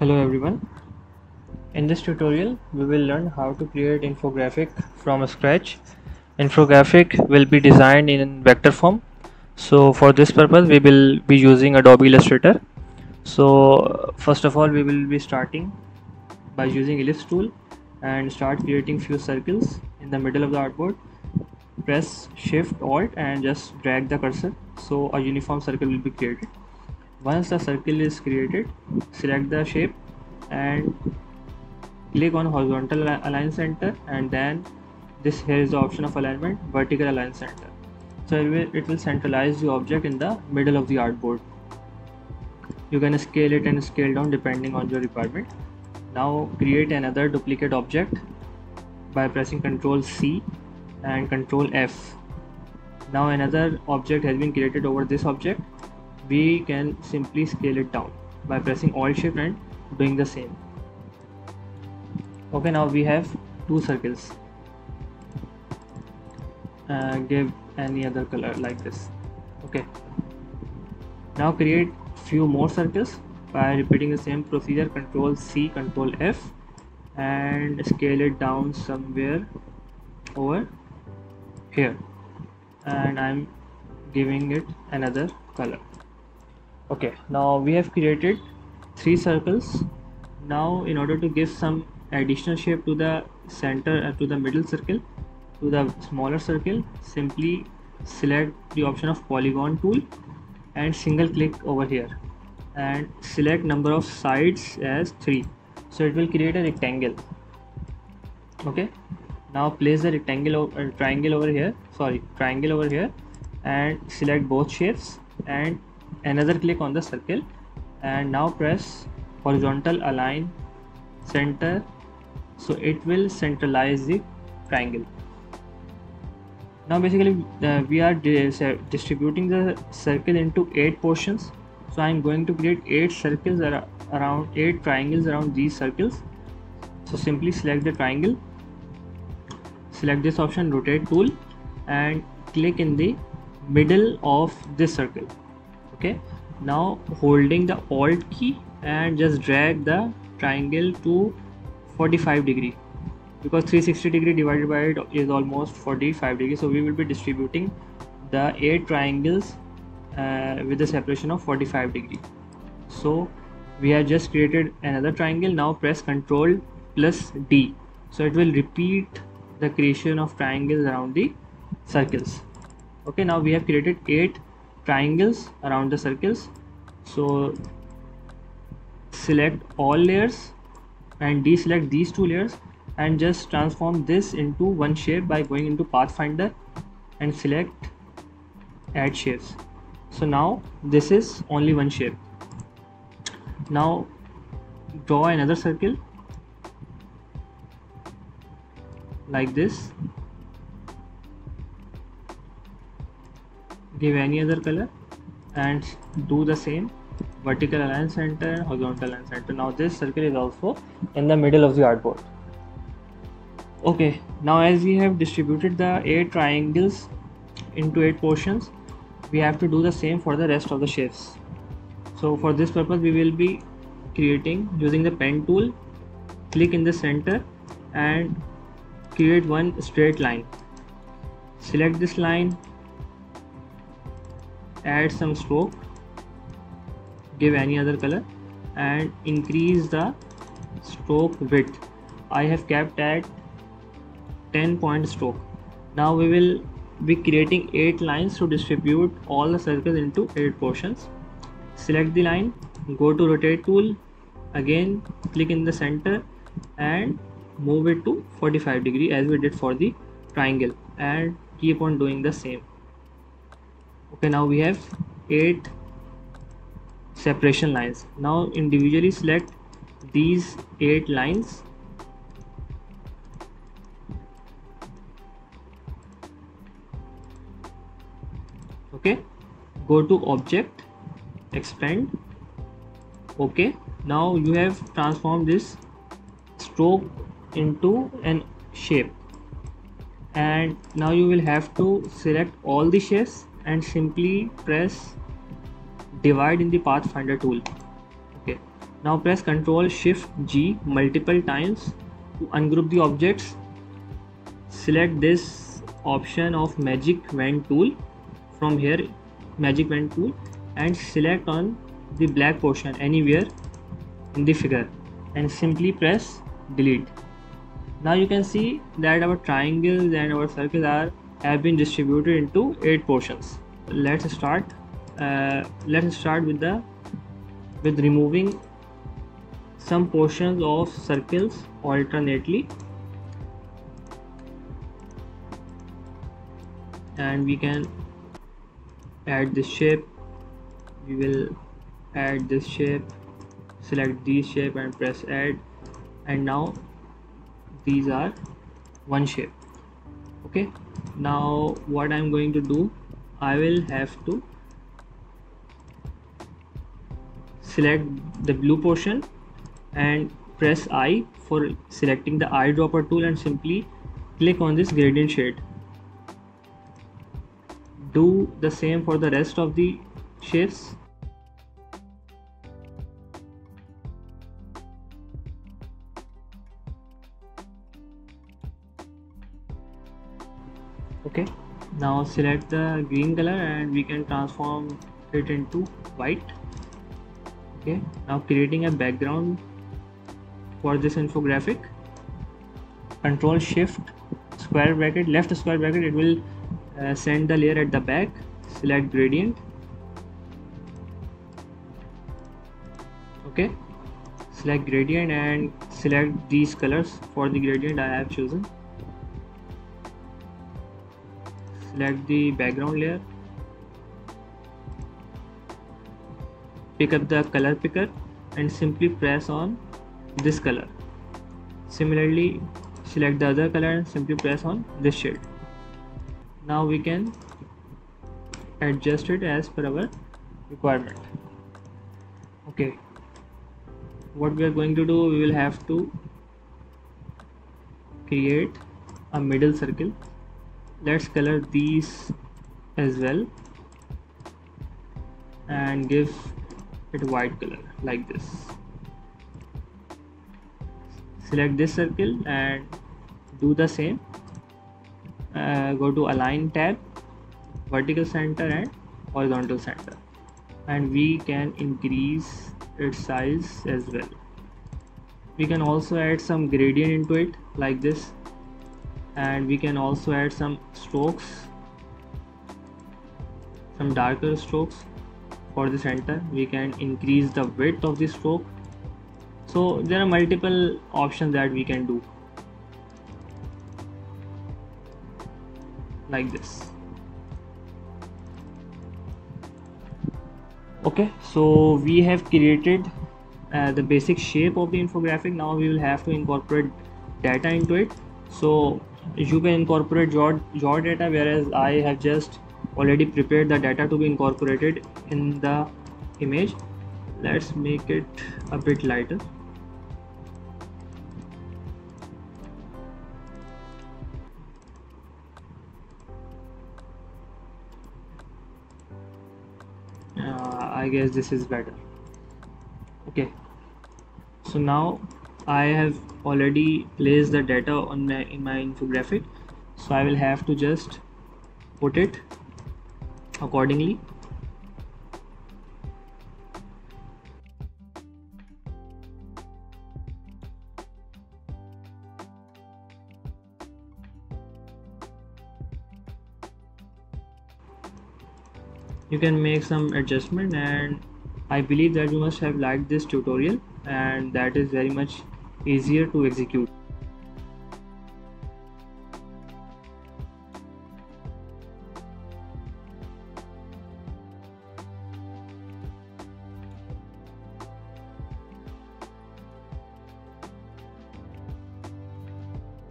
Hello everyone. In this tutorial, we will learn how to create infographic from scratch. Infographic will be designed in vector form. So for this purpose, we will be using Adobe Illustrator. So first of all, we will be starting by using ellipse tool and start creating few circles in the middle of the artboard. Press Shift Alt and just drag the cursor so a uniform circle will be created once the circle is created select the shape and click on horizontal align center and then this here is the option of alignment vertical align center. So it will, it will centralize the object in the middle of the artboard. You can scale it and scale down depending on your requirement. Now create another duplicate object by pressing ctrl c and ctrl f. Now another object has been created over this object we can simply scale it down by pressing alt shift and doing the same. Okay now we have two circles. Uh, give any other color like this. Okay. Now create few more circles by repeating the same procedure control C control F and scale it down somewhere over here. And I'm giving it another color okay now we have created three circles. Now in order to give some additional shape to the center uh, to the middle circle to the smaller circle simply select the option of polygon tool and single click over here. And select number of sides as 3 so it will create a rectangle. Okay? Now place the rectangle uh, triangle over here. Sorry triangle over here. And select both shapes and another click on the circle. And now press horizontal align center. So it will centralize the triangle. Now basically uh, we are distributing the circle into eight portions. So i'm going to create eight circles around eight triangles around these circles. So simply select the triangle. Select this option rotate tool and click in the middle of this circle okay. Now holding the alt key and just drag the triangle to 45 degree. Because 360 degree divided by it is almost 45 degree. So we will be distributing the eight triangles uh, with the separation of 45 degree. So we have just created another triangle. Now press ctrl plus d. So it will repeat the creation of triangles around the circles. Okay. Now we have created eight triangles around the circles. So select all layers and deselect these two layers and just transform this into one shape by going into pathfinder and select add shapes. So now this is only one shape. Now draw another circle like this give any other color and do the same. Vertical align center and horizontal align center. Now this circle is also in the middle of the artboard. Okay now as we have distributed the eight triangles into eight portions we have to do the same for the rest of the shapes. So for this purpose we will be creating using the pen tool click in the center and create one straight line. Select this line add some stroke give any other color and increase the stroke width. I have kept at 10 point stroke. Now we will be creating 8 lines to distribute all the circles into 8 portions. Select the line go to rotate tool again click in the center and move it to 45 degree as we did for the triangle and keep on doing the same okay now we have eight separation lines. Now individually select these eight lines. Okay go to object expand. Okay now you have transformed this stroke into an shape. And now you will have to select all the shapes and simply press divide in the pathfinder tool. Okay. Now press ctrl shift g multiple times to ungroup the objects. Select this option of magic wand tool from here magic wand tool and select on the black portion anywhere in the figure and simply press delete. Now you can see that our triangles and our circles are have been distributed into eight portions. Let's start uh, let's start with the with removing some portions of circles alternately. And we can add this shape. We will add this shape select this shape and press add. And now these are one shape. Okay now what I'm going to do I will have to select the blue portion and press I for selecting the eyedropper tool and simply click on this gradient shade. Do the same for the rest of the shapes now select the green color and we can transform it into white. Okay. Now creating a background for this infographic. Control shift square bracket. Left square bracket it will uh, send the layer at the back. Select gradient. Okay. Select gradient and select these colors for the gradient I have chosen select the background layer. Pick up the color picker and simply press on this color. Similarly select the other color and simply press on this shade. Now we can adjust it as per our requirement. Okay. What we are going to do we will have to create a middle circle let's color these as well and give it white color like this. Select this circle and do the same. Uh, go to align tab vertical center and horizontal center. And we can increase its size as well. We can also add some gradient into it like this and we can also add some strokes some darker strokes for the center. We can increase the width of the stroke. So there are multiple options that we can do. Like this. Okay so we have created uh, the basic shape of the infographic. Now we will have to incorporate data into it. So you can incorporate your, your data whereas I have just already prepared the data to be incorporated in the image let's make it a bit lighter. Uh, I guess this is better. Okay. So now I have already placed the data on my in my infographic so I will have to just put it accordingly. You can make some adjustment and I believe that you must have liked this tutorial and that is very much easier to execute